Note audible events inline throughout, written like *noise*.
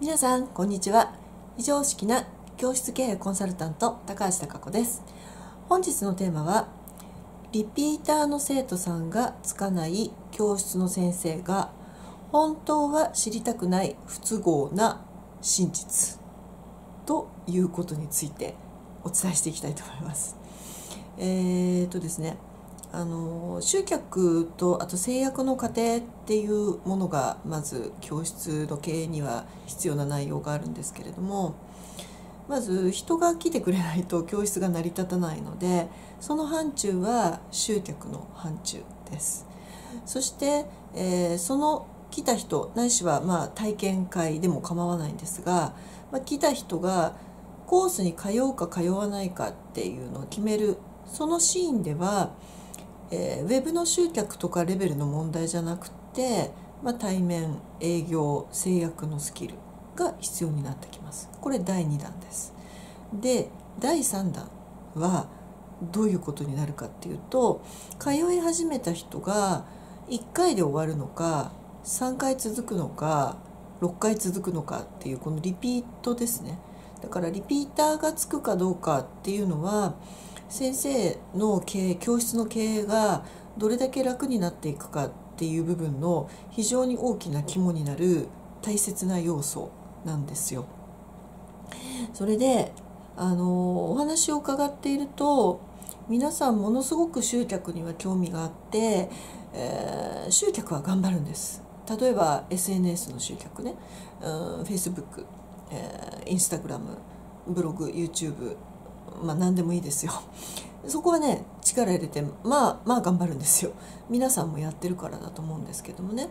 皆さんこんにちは。非常識な教室経営コンサルタント高橋貴子です。本日のテーマはリピーターの生徒さんがつかない教室の先生が本当は知りたくない不都合な真実。ということについてお伝えしていきたいと思います。えー、とですねあの集客とあと制約の過程っていうものがまず教室の経営には必要な内容があるんですけれどもまず人が来てくれないと教室が成り立たないのでその範疇は集客の範疇です。そして、えー、その来た人ないしはまあ体験会でも構わないんですが、まあ、来た人がコースに通うか通わないかっていうのを決めるそのシーンではえー、ウェブの集客とかレベルの問題じゃなくて、まあ、対面営業制約のスキルが必要になってきます。これ第2弾です。で第3弾はどういうことになるかっていうと通い始めた人が1回で終わるのか3回続くのか6回続くのかっていうこのリピートですね。だからリピーターがつくかどうかっていうのは先生の経営教室の経営がどれだけ楽になっていくかっていう部分の非常に大きな肝になる大切な要素なんですよ。それであのお話を伺っていると皆さんものすごく集客には興味があって、えー、集客は頑張るんです。例えば SNS の集客ね、うん、Facebook、えー、Instagram ブログ YouTube まあ何でもいいですよ。*laughs* そこはね力入れてまあまあ頑張るんですよ。皆さんもやってるからだと思うんですけどもね。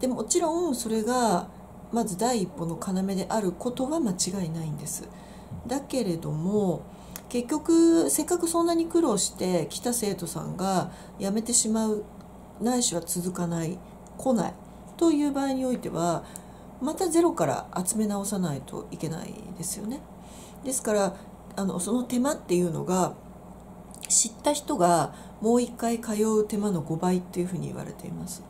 でもちろんそれがまず第一歩の要であることは間違いないんです。だけれども結局せっかくそんなに苦労して来た生徒さんが辞めてしまうないしは続かない来ないという場合においてはまたゼロから集め直さないといけないですよね。ですからあのその手間っていうのが知った人がもう一回通う手間の5倍っていうふうに言われています。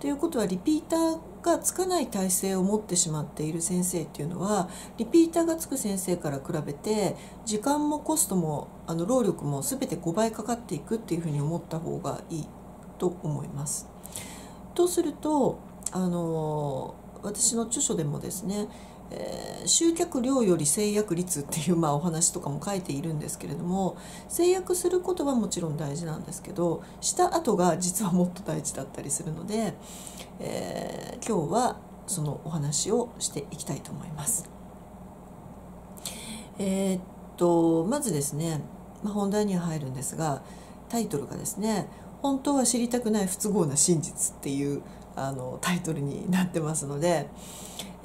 ということはリピーターがつかない体制を持ってしまっている先生っていうのはリピーターがつく先生から比べて時間もコストもあの労力も全て5倍かかっていくっていうふうに思った方がいいと思います。とするとあの私の著書でもですねえー、集客量より成約率っていう、まあ、お話とかも書いているんですけれども制約することはもちろん大事なんですけどした後が実はもっと大事だったりするので、えー、今日はそのお話をしていきたいと思います。えー、っとまずですね、まあ、本題には入るんですがタイトルがですね「本当は知りたくない不都合な真実」っていうあのタイトルになってますので、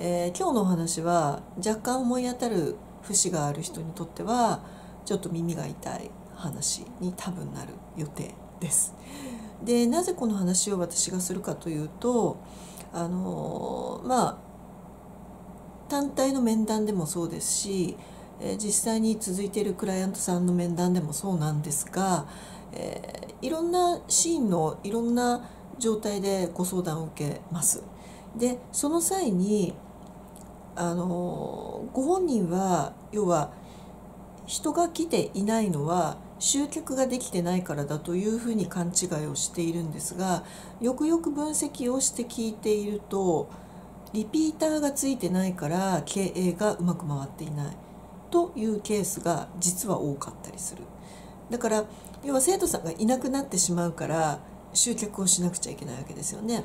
えー、今日のお話は若干思い当たる節がある人にとってはちょっと耳が痛い話に多分なる予定です。でなぜこの話を私がするかというとあのまあ単体の面談でもそうですし、えー、実際に続いているクライアントさんの面談でもそうなんですが、えー、いろんなシーンのいろんな状態でご相談を受けます。でその際にあのご本人は要は人が来ていないのは集客ができてないからだというふうに勘違いをしているんですがよくよく分析をして聞いているとリピーターがついてないから経営がうまく回っていないというケースが実は多かったりするだから要は生徒さんがいなくなってしまうから集客をしなくちゃいけないわけですよね。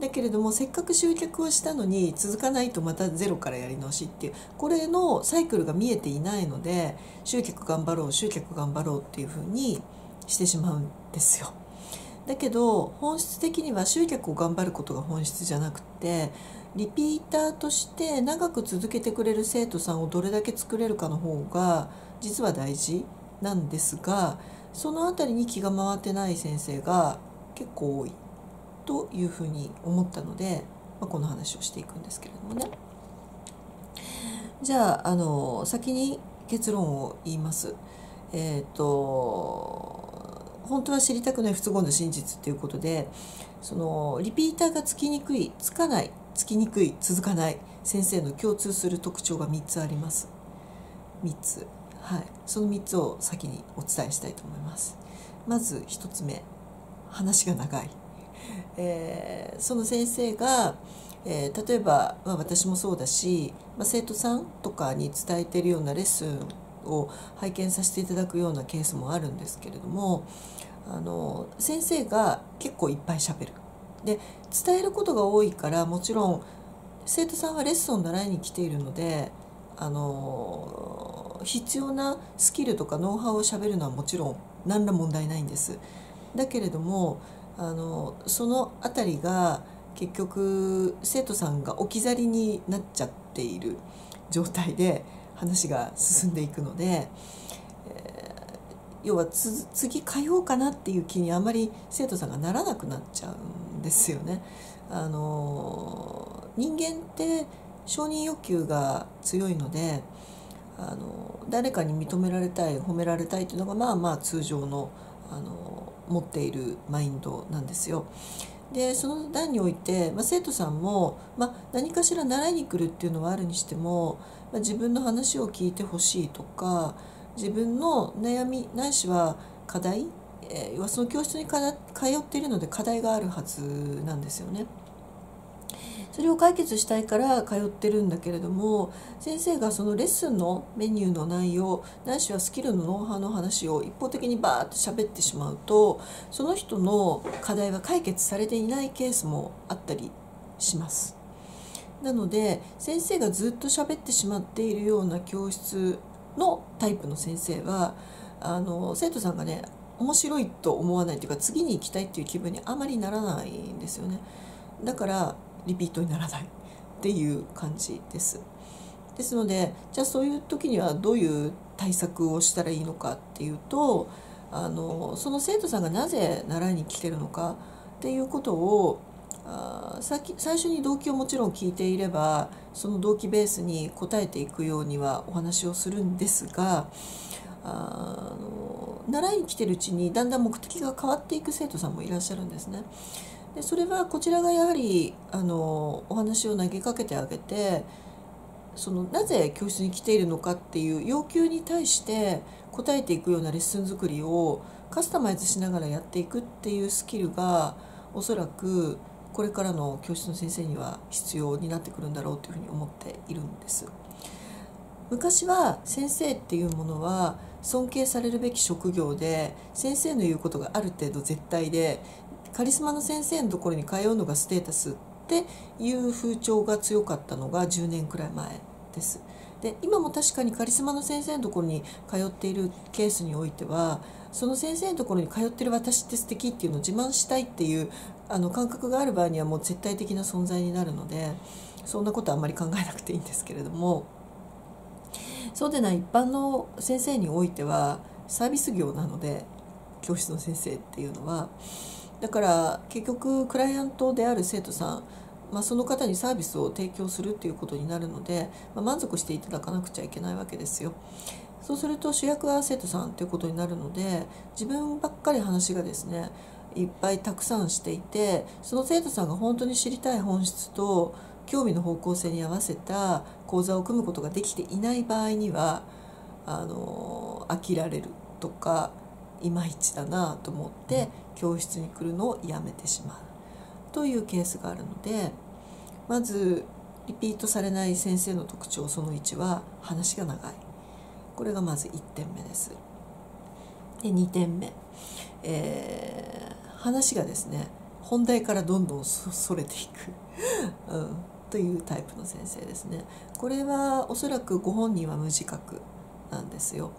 だけれどもせっかく集客をしたのに続かないとまたゼロからやり直しっていうこれのサイクルが見えていないので集客頑張ろう集客頑張ろうっていうふうにしてしまうんですよ。だけど本質的には集客を頑張ることが本質じゃなくてリピーターとして長く続けてくれる生徒さんをどれだけ作れるかの方が実は大事なんですがその辺りに気が回ってない先生が結構多いというふうに思ったので、まあ、この話をしていくんですけれどもね。じゃああの先に結論を言います。えっ、ー、と本当は知りたくない不都合な真実っていうことでそのリピーターがつきにくいつかないつきにくい続かない先生の共通する特徴が3つあります。3つ。はい。その3つを先にお伝えしたいと思います。まず1つ目。話が長い、えー、その先生が、えー、例えば、まあ、私もそうだし、まあ、生徒さんとかに伝えてるようなレッスンを拝見させていただくようなケースもあるんですけれどもあの先生が結構いっぱいしゃべる。で伝えることが多いからもちろん生徒さんはレッスンを習いに来ているのであの必要なスキルとかノウハウをしゃべるのはもちろん何ら問題ないんです。だけれどもあのその辺りが結局生徒さんが置き去りになっちゃっている状態で話が進んでいくので、えー、要は次通おうかなっていう気にあまり生徒さんがならなくなっちゃうんですよね。あの人間って承認欲求が強いのであの誰かに認められたい褒められたいっていうのがまあまあ通常のあの持っているマインドなんですよ。でその段において、まあ、生徒さんも、まあ、何かしら習いに来るっていうのはあるにしても、まあ、自分の話を聞いてほしいとか自分の悩みないしは課題、えー、その教室に通っているので課題があるはずなんですよね。それを解決したいから通ってるんだけれども先生がそのレッスンのメニューの内容ないしはスキルのノウハウの話を一方的にバーッと喋ってしまうとその人の課題は解決されていないケースもあったりします。なので先生がずっと喋ってしまっているような教室のタイプの先生はあの生徒さんがね面白いと思わないというか次に行きたいっていう気分にあまりならないんですよね。だからリピートにならないっていう感じです。ですのでじゃあそういう時にはどういう対策をしたらいいのかっていうとあのその生徒さんがなぜ習いに来てるのかっていうことをあ先最初に動機をもちろん聞いていればその動機ベースに答えていくようにはお話をするんですがあの習いに来てるうちにだんだん目的が変わっていく生徒さんもいらっしゃるんですね。でそれはこちらがやはりあのお話を投げかけてあげてそのなぜ教室に来ているのかっていう要求に対して答えていくようなレッスン作りをカスタマイズしながらやっていくっていうスキルがおそらくこれからの教室の先生には必要になってくるんだろうというふうに思っているんです。昔は先生っていうものは尊敬されるべき職業で先生の言うことがある程度絶対でカリスマの先生のところに通うのがステータスっていう風潮が強かったのが10年くらい前です。で今も確かにカリスマの先生のところに通っているケースにおいてはその先生のところに通ってる私って素敵っていうのを自慢したいっていうあの感覚がある場合にはもう絶対的な存在になるのでそんなことはあんまり考えなくていいんですけれどもそうでない一般の先生においてはサービス業なので教室の先生っていうのはだから結局クライアントである生徒さん、まあ、その方にサービスを提供するっていうことになるので、まあ、満足していただかなくちゃいけないわけですよ。そうすると主役は生徒さんということになるので自分ばっかり話がですねいっぱいたくさんしていてその生徒さんが本当に知りたい本質と興味の方向性に合わせた講座を組むことができていない場合にはあの飽きられるとかいまいちだなと思って教室に来るのをやめてしまう。というケースがあるのでまずリピートされない先生の特徴その1は話が長い。これがまず1点目です。で2点目、えー、話がですね本題からどんどんそれていく、*laughs* うん、というタイプの先生ですね。これはおそらくご本人は無自覚。なんですよ。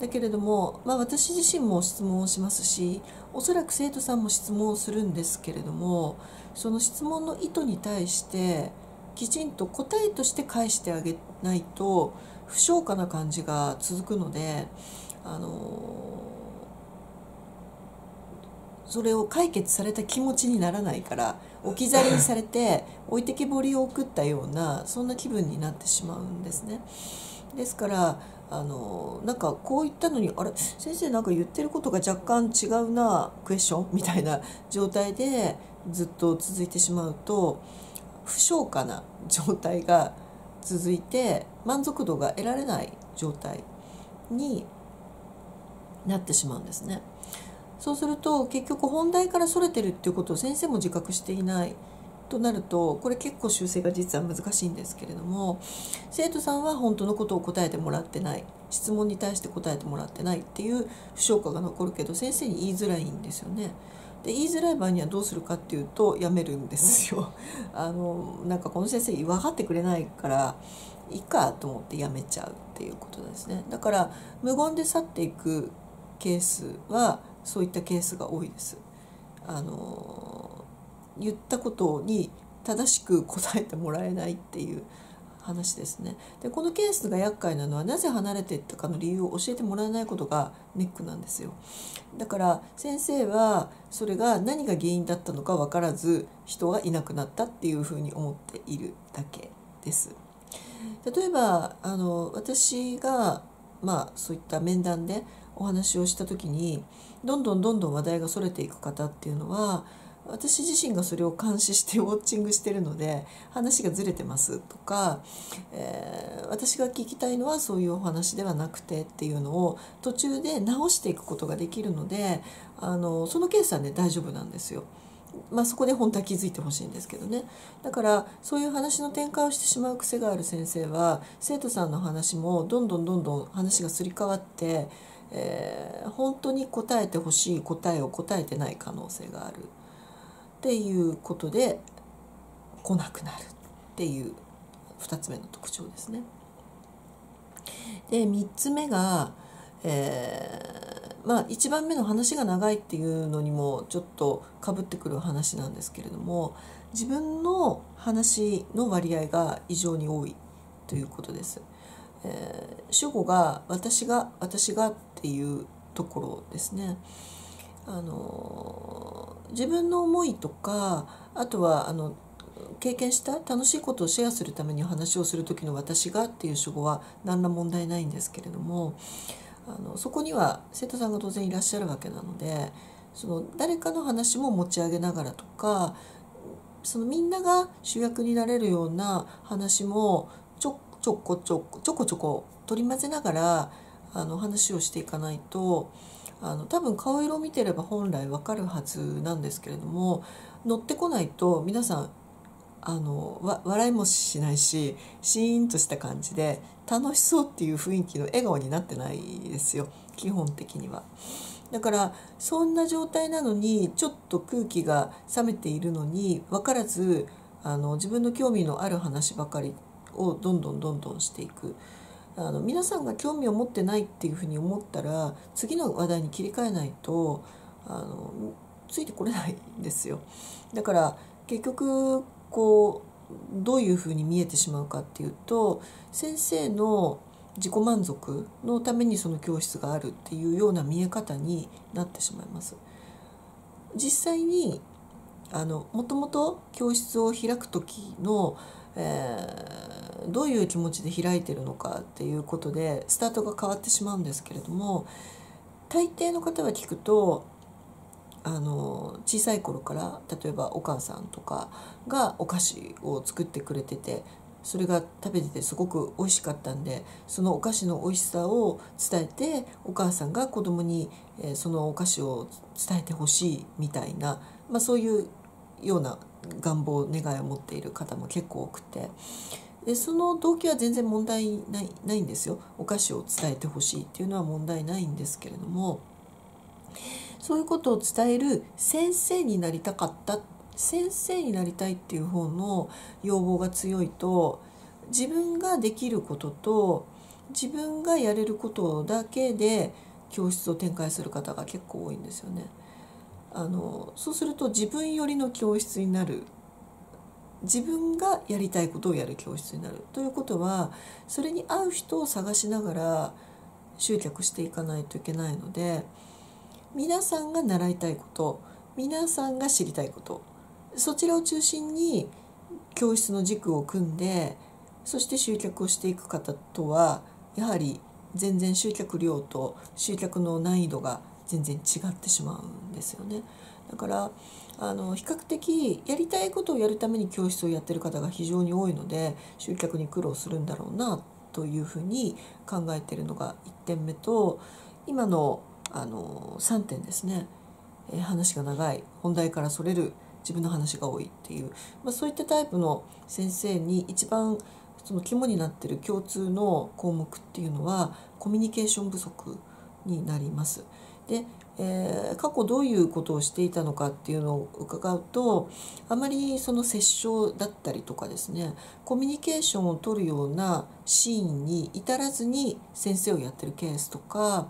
だけれども、まあ、私自身も質問をしますしおそらく生徒さんも質問をするんですけれどもその質問の意図に対してきちんと答えとして返してあげないと不消化な感じが続くのであのそれを解決された気持ちにならないから置き去りにされて置いてけぼりを送ったようなそんな気分になってしまうんですね。ですからあのなんかこう言ったのにあれ？先生なんか言ってることが若干違うなクエスチョンみたいな状態でずっと続いてしまうと不消化な状態が続いて満足度が得られない状態になってしまうんですね。そうすると結局本題からそれてるっていうことを先生も自覚していない。となるとこれ結構修正が実は難しいんですけれども生徒さんは本当のことを答えてもらってない質問に対して答えてもらってないっていう不消化が残るけど先生に言いづらいんですよね。で言いづらい場合にはどうするかっていうとやめるんですよ。*laughs* あのなんかこの先生分かってくれないからいいかと思ってやめちゃうっていうことですね。だから無言で去っていくケースはそういったケースが多いです。あの言ったことに正しく答えてもらえないっていう話ですね。でこのケースが厄介なのはなぜ離れていったかの理由を教えてもらえないことがネックなんですよ。だから先生はそれが何が原因だったのか分からず人がいなくなったっていうふうに思っているだけです。例えばあの私がまあそういった面談でお話をした時にどんどんどんどん話題がそれていく方っていうのは私自身がそれを監視して *laughs* ウォッチングしてるので話がずれてますとか、えー、私が聞きたいのはそういうお話ではなくてっていうのを途中で直していくことができるのであのそのケースはね大丈夫なんですよ。まあ、そこで本当は気づいてほしいんですけどねだからそういう話の展開をしてしまう癖がある先生は生徒さんの話もどんどんどんどん話がすり替わって、えー、本当に答えてほしい答えを答えてない可能性があるっていうことで来なくなるっていう2つ目の特徴ですね。で3つ目が、えー、まあ1番目の話が長いっていうのにもちょっとかぶってくる話なんですけれども自分の話の割合が異常に多いということです。えー、主語が私が私がっていうところですね。あの自分の思いとかあとはあの経験した楽しいことをシェアするために話をする時の「私が」っていう主語は何ら問題ないんですけれどもあのそこには生徒さんが当然いらっしゃるわけなのでその誰かの話も持ち上げながらとかそのみんなが主役になれるような話もちょちょこちょこちょこちょこ取り混ぜながらあの話をしていかないとあの多分顔色を見てれば本来わかるはずなんですけれども乗ってこないと皆さんあの笑いもしないしシーンとした感じで楽しそうっていう雰囲気の笑顔になってないですよ基本的には。だからそんな状態なのにちょっと空気が冷めているのに分からずあの自分の興味のある話ばかりをどんどんどんどんしていく。あの皆さんが興味を持ってないっていうふうに思ったら次の話題に切り替えないとあのついてこれないんですよ。だから結局こうどういうふうに見えてしまうかっていうと先生の自己満足のためにその教室があるっていうような見え方になってしまいます。実際にあのもともと教室を開く時のえー、どういう気持ちで開いてるのかっていうことでスタートが変わってしまうんですけれども大抵の方が聞くとあの小さい頃から例えばお母さんとかがお菓子を作ってくれててそれが食べててすごく美味しかったんでそのお菓子の美味しさを伝えてお母さんが子供に、えそのお菓子を伝えてほしいみたいな、まあ、そういうような願望願いを持っている方も結構多くて。でその動機は全然問題ないないんですよお菓子を伝えてほしいっていうのは問題ないんですけれどもそういうことを伝える先生になりたかった先生になりたいっていう方の要望が強いと自分ができることと自分がやれることだけで教室を展開する方が結構多いんですよね。あのそうすると自分よりの教室になる自分がやりたいことをやる教室になるということはそれに合う人を探しながら集客していかないといけないので皆さんが習いたいこと皆さんが知りたいことそちらを中心に教室の軸を組んでそして集客をしていく方とはやはり全然集客量と集客の難易度が全然違ってしまうんですよね。だからあの比較的やりたいことをやるために教室をやってる方が非常に多いので集客に苦労するんだろうなというふうに考えてるのが1点目と今のあの3点ですね、え話が長い。本題からそれる。自分の話が多いっていう、まあ、そういったタイプの先生に一番その肝になってる共通の項目っていうのはコミュニケーション不足になります。で、えー、過去どういうことをしていたのかっていうのを伺うとあまりその折衝だったりとかですねコミュニケーションをとるようなシーンに至らずに先生をやってるケースとか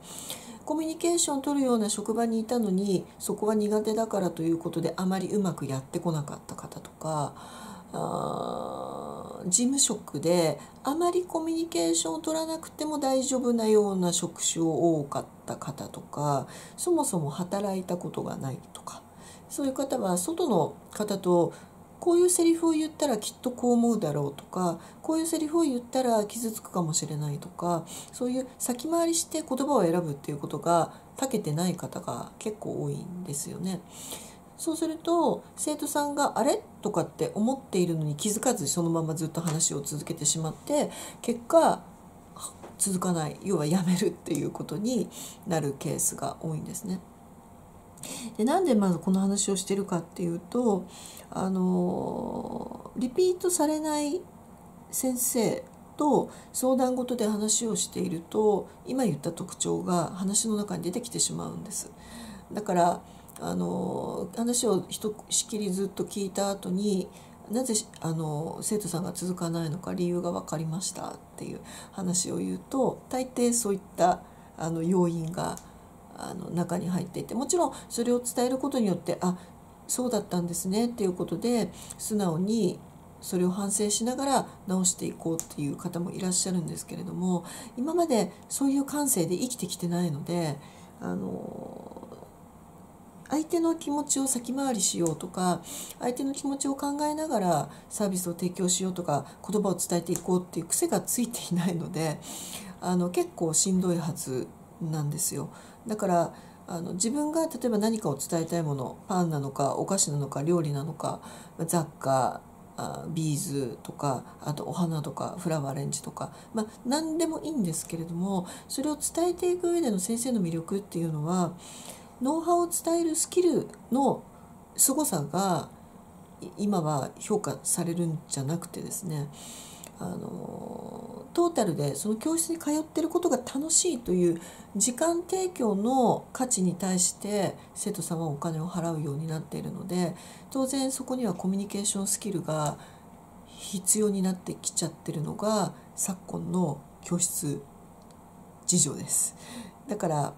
コミュニケーションをとるような職場にいたのにそこは苦手だからということであまりうまくやってこなかった方とかあ事務職であまりコミュニケーションを取らなくても大丈夫なような職種を多かった。た方とかそもそも働いたことがないとかそういう方は外の方とこういうセリフを言ったらきっとこう思うだろうとかこういうセリフを言ったら傷つくかもしれないとかそういう先回りして言葉を選ぶっていうことが長けてない方が結構多いんですよね。そうすると生徒さんが「あれ?」とかって思っているのに気づかずそのままずっと話を続けてしまって結果続かない要はやめるっていうことになるケースが多いんですね。でなんでまずこの話をしてるかっていうとあのリピートされない先生と相談事で話をしていると今言った特徴が話の中に出てきてしまうんです。だからあの話をひとしきりずっと聞いた後になぜあの生徒さんが続かないのか理由が分かりましたっていう話を言うと大抵そういったあの要因があの中に入っていてもちろんそれを伝えることによってあそうだったんですねっていうことで素直にそれを反省しながら直していこうっていう方もいらっしゃるんですけれども今までそういう感性で生きてきてないのであの相手の気持ちを先回りしようとか相手の気持ちを考えながらサービスを提供しようとか言葉を伝えていこうっていう癖がついていないのであの結構しんどいはずなんですよ。だからあの自分が例えば何かを伝えたいものパンなのかお菓子なのか料理なのか雑貨ビーズとかあとお花とかフラワーアレンジとか、まあ、何でもいいんですけれどもそれを伝えていく上での先生の魅力っていうのはノウハウを伝えるスキルの凄さが今は評価されるんじゃなくてですねあのトータルでその教室に通ってることが楽しいという時間提供の価値に対して生徒さんはお金を払うようになっているので当然そこにはコミュニケーションスキルが必要になってきちゃってるのが昨今の教室事情です。だから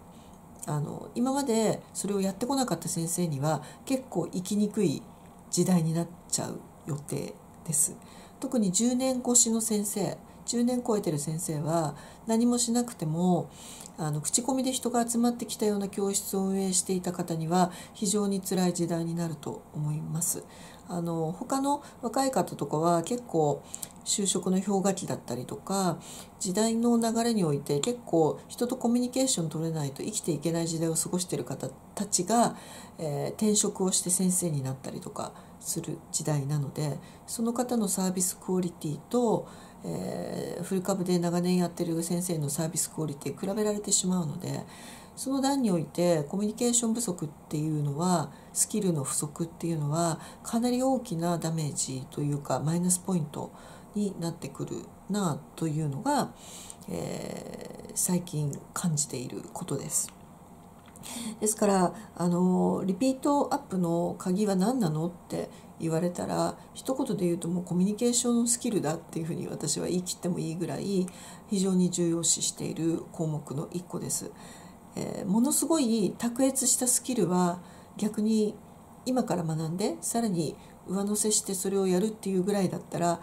あの今までそれをやってこなかった先生には結構生きにくい時代になっちゃう予定です。特に10年越しの先生10年超えてる先生は何もしなくてもあの口コミで人が集まってきたような教室を運営していた方には非常に辛い時代になると思います。あの他の若い方とかは結構就職の氷河期だったりとか時代の流れにおいて結構人とコミュニケーション取れないと生きていけない時代を過ごしてる方たちが、えー、転職をして先生になったりとかする時代なのでその方のサービスクオリティと、えー、フル株で長年やってる先生のサービスクオリティ比べられてしまうのでその段においてコミュニケーション不足っていうのはスキルの不足っていうのはかなり大きなダメージというかマイナスポイントになってくるなというのが、えー、最近感じていることです。ですからあのリピートアップの鍵は何なのって言われたら一言で言うともうコミュニケーションスキルだっていうふうに私は言い切ってもいいぐらい非常に重要視している項目の一個です。えー、ものすごい卓越したスキルは逆に今から学んでさらに上乗せしてそれをやるっていうぐらいだったら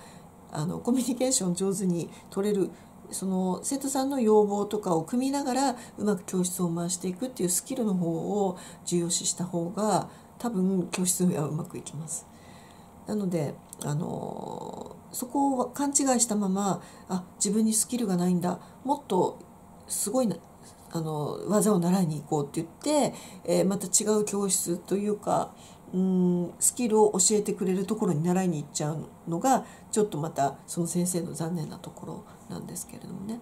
あのコミュニケーション上手に取れるその生徒さんの要望とかを組みながらうまく教室を回していくっていうスキルの方を重要視した方が多分教室はうまくいきます。なのであのそこを勘違いしたままあ自分にスキルがないんだもっとすごいあの技を習いに行こうって言って、えー、また違う教室というかうんスキルを教えてくれるところに習いに行っちゃうのがちょっとまたその先生の残念なところなんですけれどもね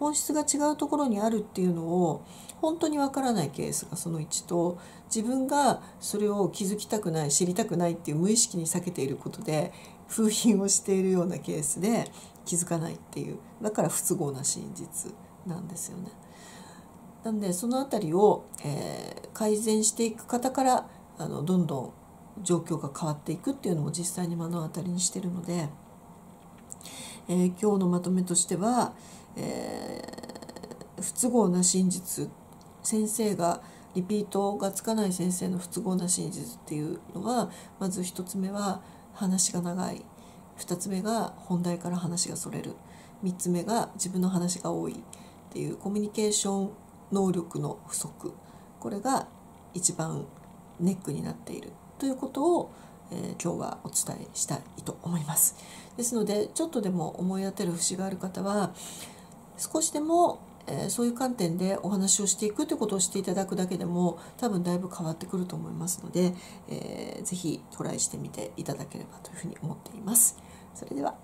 本質が違うところにあるっていうのを本当にわからないケースがその1と自分がそれを気づきたくない知りたくないっていう無意識に避けていることで封印をしているようなケースで気づかないっていうだから不都合な真実なんですよね。なんでその辺りを、えー、改善していく方からあのどんどん状況が変わっていくっていうのも実際に目の当たりにしてるので、えー、今日のまとめとしては、えー、不都合な真実先生がリピートがつかない先生の不都合な真実っていうのはまず1つ目は話が長い。2つ目が本題から話がそれる。3つ目が自分の話が多いっていうコミュニケーション能力の不足これが一番ネックになっているということを、えー、今日はお伝えしたいと思います。ですのでちょっとでも思い当たる節がある方は少しでも、えー、そういう観点でお話をしていくということをしていただくだけでも多分だいぶ変わってくると思いますので、えー、ぜひトライしてみていただければというふうに思っています。それでは